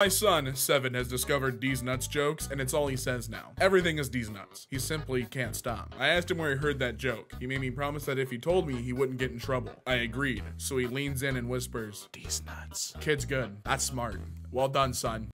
My son, Seven, has discovered D's nuts jokes, and it's all he says now. Everything is D's nuts. He simply can't stop. I asked him where he heard that joke. He made me promise that if he told me, he wouldn't get in trouble. I agreed, so he leans in and whispers, D's nuts. Kid's good. That's smart. Well done, son.